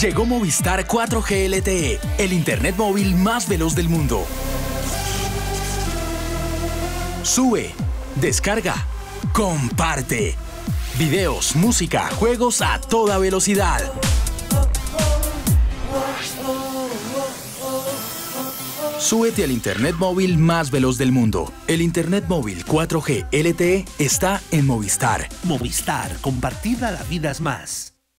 Llegó Movistar 4G LTE, el internet móvil más veloz del mundo. Sube, descarga, comparte. Videos, música, juegos a toda velocidad. Súbete al Internet móvil más veloz del mundo. El Internet móvil 4G LTE está en Movistar. Movistar, compartida la vida es más.